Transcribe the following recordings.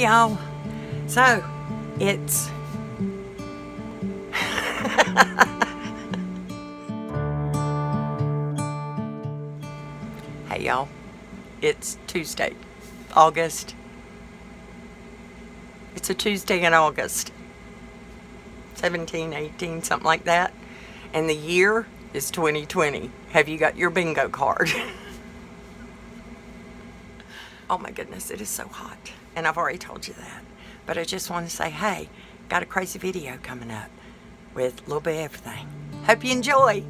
Y'all. So, it's Hey y'all. It's Tuesday, August. It's a Tuesday in August. 17, 18, something like that. And the year is 2020. Have you got your bingo card? oh my goodness, it is so hot. And I've already told you that. But I just want to say, hey, got a crazy video coming up with a little bit of everything. Hope you enjoy.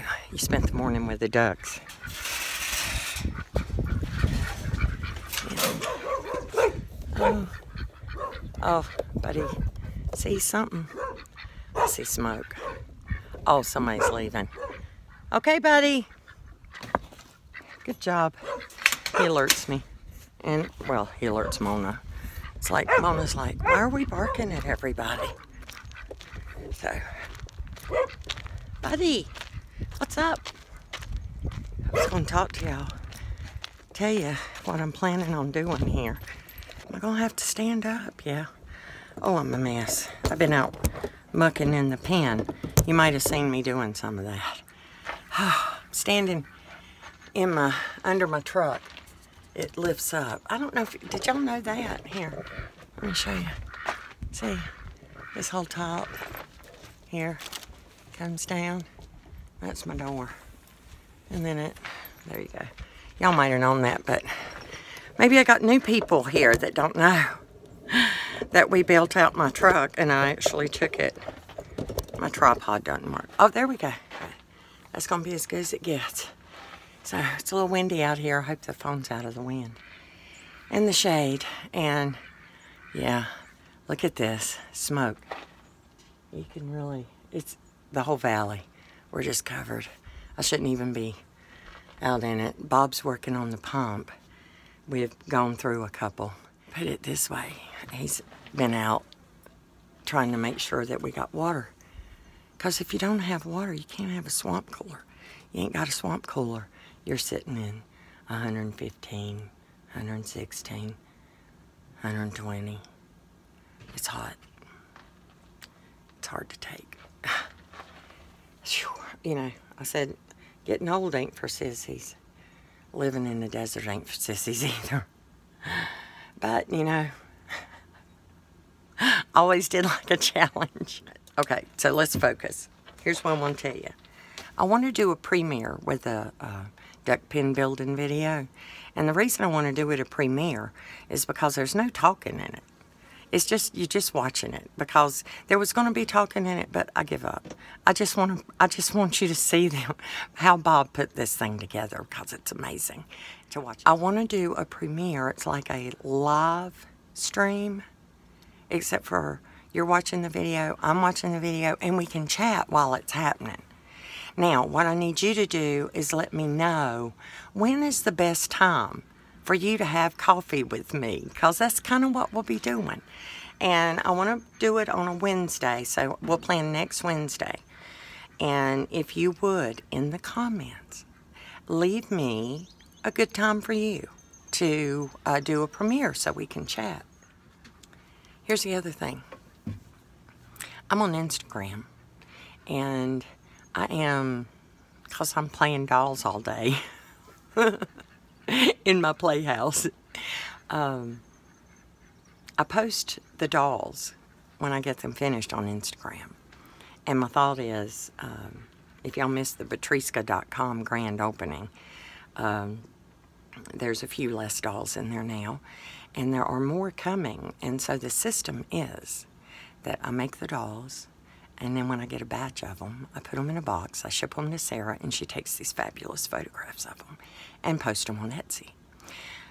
You spent the morning with the ducks. Oh, oh, buddy, see something? I see smoke. Oh, somebody's leaving. Okay, buddy. Good job. He alerts me. And, well, he alerts Mona. It's like, Mona's like, why are we barking at everybody? So, buddy, what's up? I was to talk to y'all. Tell you what I'm planning on doing here. Am I to have to stand up? Yeah. Oh, I'm a mess. I've been out mucking in the pen. You might have seen me doing some of that. Standing in my, under my truck, it lifts up. I don't know if, did y'all know that? Here, let me show you. See, this whole top here comes down. That's my door. And then it, there you go. Y'all might have known that, but maybe I got new people here that don't know that we built out my truck and I actually took it. My tripod doesn't work. Oh, there we go. That's gonna be as good as it gets. So it's a little windy out here. I hope the phone's out of the wind. And the shade. And yeah, look at this smoke. You can really, it's the whole valley. We're just covered. I shouldn't even be out in it. Bob's working on the pump. We've gone through a couple. Put it this way, he's been out trying to make sure that we got water. Because if you don't have water, you can't have a swamp cooler. You ain't got a swamp cooler. You're sitting in 115, 116, 120. It's hot. It's hard to take. You know, I said, getting old ain't for sissies. Living in the desert ain't for sissies either. But, you know, always did like a challenge. Okay, so let's focus. Here's what I want to tell you. I want to do a premiere with a, a duck pen building video. And the reason I want to do it a premiere is because there's no talking in it. It's just you're just watching it because there was going to be talking in it, but I give up. I just want to. I just want you to see them, how Bob put this thing together because it's amazing to watch. I want to do a premiere. It's like a live stream, except for you're watching the video, I'm watching the video, and we can chat while it's happening. Now, what I need you to do is let me know when is the best time for you to have coffee with me because that's kind of what we'll be doing. And I want to do it on a Wednesday, so we'll plan next Wednesday. And if you would, in the comments, leave me a good time for you to uh, do a premiere so we can chat. Here's the other thing. I'm on Instagram and I am, because I'm playing dolls all day in my playhouse. Um, I post the dolls when I get them finished on Instagram. And my thought is, um, if y'all missed the Betriska.com grand opening, um, there's a few less dolls in there now, and there are more coming. And so the system is that I make the dolls, and then when I get a batch of them, I put them in a box, I ship them to Sarah, and she takes these fabulous photographs of them and posts them on Etsy.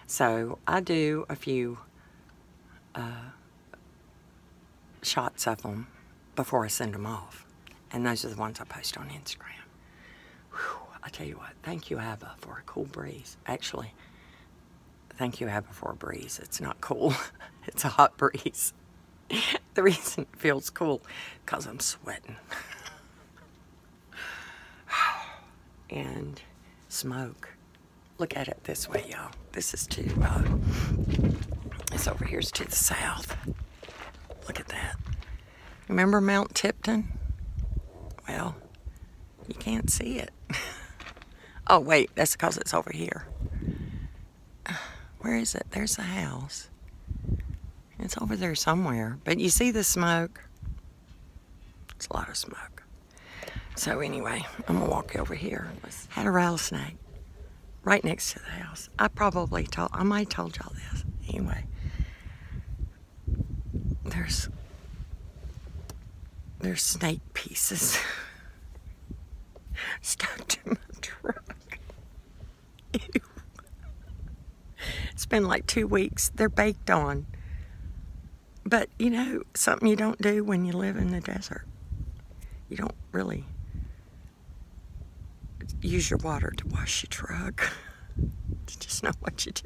So I do a few uh, shots of them before I send them off. And those are the ones I post on Instagram. Whew, I tell you what, thank you, Abba, for a cool breeze. Actually, thank you, Abba, for a breeze. It's not cool. it's a hot breeze. the reason it feels cool, because I'm sweating. and smoke. Look at it this way, y'all. This is to, uh, this over here is to the south. Look at that. Remember Mount Tipton? Well, you can't see it. oh, wait, that's because it's over here. Where is it? There's a house. It's over there somewhere. But you see the smoke? It's a lot of smoke. So anyway, I'm gonna walk over here. Had a rattlesnake right next to the house. I probably told, I might told y'all this. Anyway, there's, there's snake pieces stuck to my truck. Ew. It's been like two weeks. They're baked on. But, you know, something you don't do when you live in the desert. You don't really use your water to wash your truck. It's just not what you do.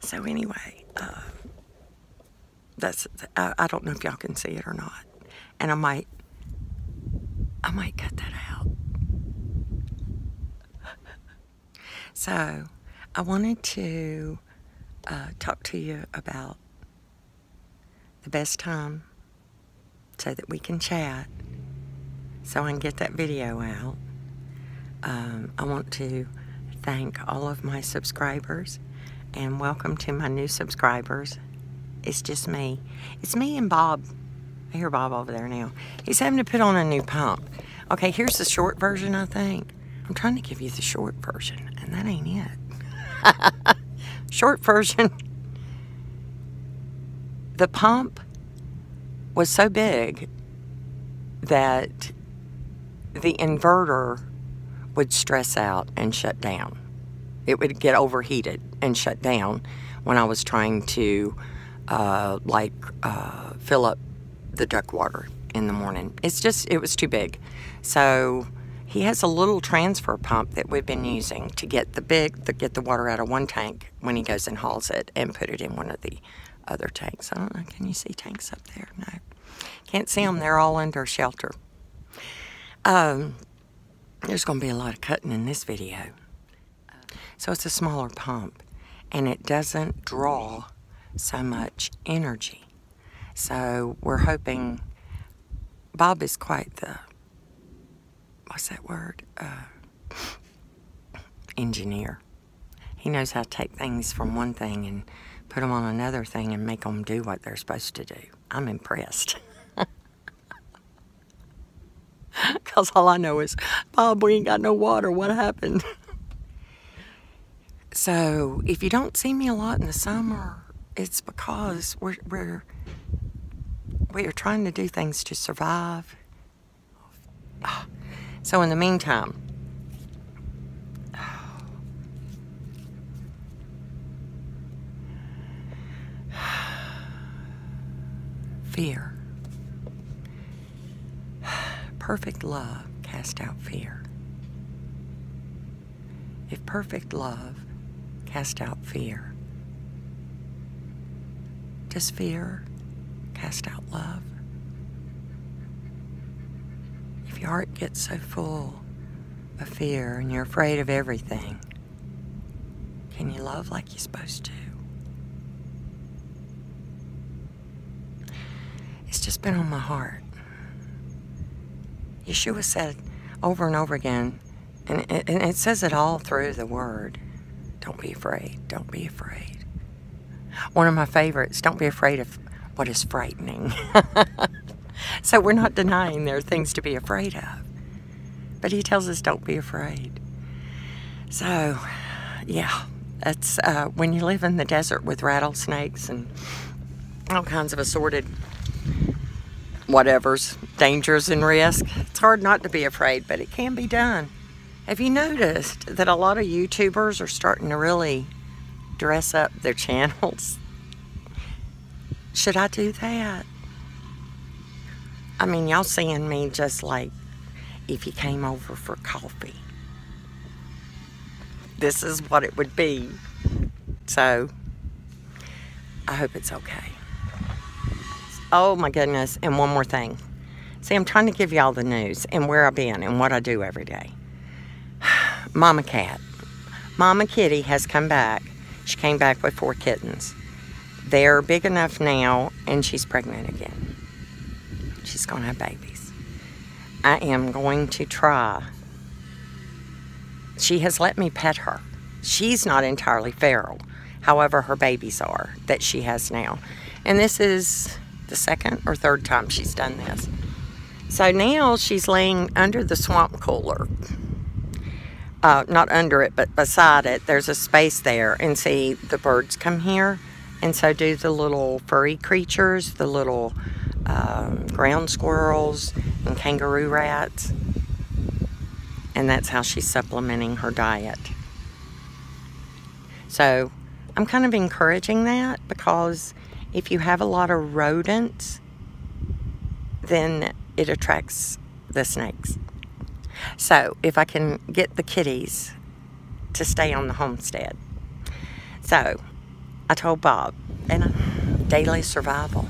So anyway, uh, that's I, I don't know if y'all can see it or not, and I might I might cut that out. So I wanted to uh, talk to you about the best time so that we can chat so I can get that video out. Um, I want to thank all of my subscribers and welcome to my new subscribers. It's just me. It's me and Bob. I hear Bob over there now. He's having to put on a new pump. Okay, here's the short version, I think. I'm trying to give you the short version, and that ain't it. short version. The pump was so big that the inverter would stress out and shut down. It would get overheated and shut down when I was trying to, uh, like, uh, fill up the duck water in the morning. It's just, it was too big. So he has a little transfer pump that we've been using to get the big, to get the water out of one tank when he goes and hauls it and put it in one of the other tanks. I don't know, can you see tanks up there? No. Can't see them, they're all under shelter. Um, there's going to be a lot of cutting in this video. So it's a smaller pump and it doesn't draw so much energy. So we're hoping Bob is quite the, what's that word? Uh, engineer. He knows how to take things from one thing and put them on another thing and make them do what they're supposed to do. I'm impressed. Because all I know is, Bob, we ain't got no water. What happened? so if you don't see me a lot in the summer, it's because we're, we're, we're trying to do things to survive. So in the meantime, fear. perfect love cast out fear. If perfect love cast out fear, does fear cast out love? If your heart gets so full of fear and you're afraid of everything, can you love like you're supposed to? It's just been on my heart. Yeshua said over and over again, and it, and it says it all through the word don't be afraid, don't be afraid. One of my favorites, don't be afraid of what is frightening. so we're not denying there are things to be afraid of. But he tells us don't be afraid. So, yeah, that's uh, when you live in the desert with rattlesnakes and all kinds of assorted whatever's dangers and risk. It's hard not to be afraid, but it can be done. Have you noticed that a lot of YouTubers are starting to really dress up their channels? Should I do that? I mean, y'all seeing me just like if you came over for coffee. This is what it would be. So, I hope it's okay. Oh my goodness, and one more thing. See, I'm trying to give y'all the news and where I've been and what I do every day. Mama Cat. Mama Kitty has come back. She came back with four kittens. They're big enough now, and she's pregnant again. She's going to have babies. I am going to try. She has let me pet her. She's not entirely feral. However, her babies are that she has now. And this is the second or third time she's done this. So now she's laying under the swamp cooler. Uh, not under it, but beside it. There's a space there. And see, the birds come here. And so do the little furry creatures, the little um, ground squirrels and kangaroo rats. And that's how she's supplementing her diet. So I'm kind of encouraging that because if you have a lot of rodents, then it attracts the snakes. So if I can get the kitties to stay on the homestead. So I told Bob, and daily survival.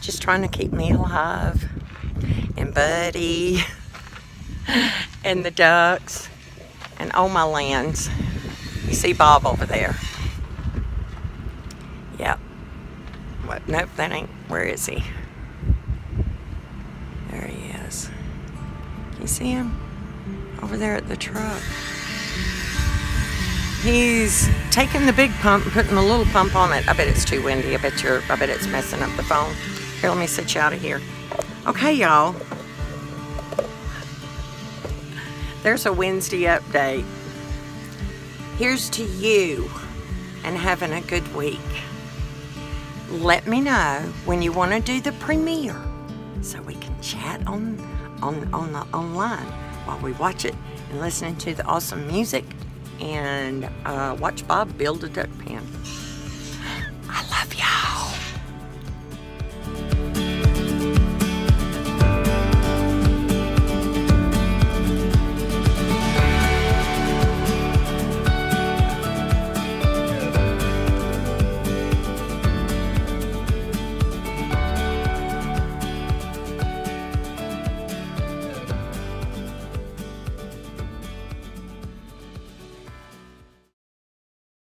Just trying to keep me alive. And Buddy and the ducks and all my lands. You see Bob over there. Yep. What? Nope, that ain't. Where is he? There he is. Can you see him? Over there at the truck. He's taking the big pump and putting the little pump on it. I bet it's too windy. I bet you're I bet it's messing up the phone. Here, let me sit you out of here. Okay, y'all. There's a Wednesday update. Here's to you and having a good week. Let me know when you want to do the premiere so we can chat on on on the online while we watch it and listening to the awesome music and uh, watch Bob build a duck pen.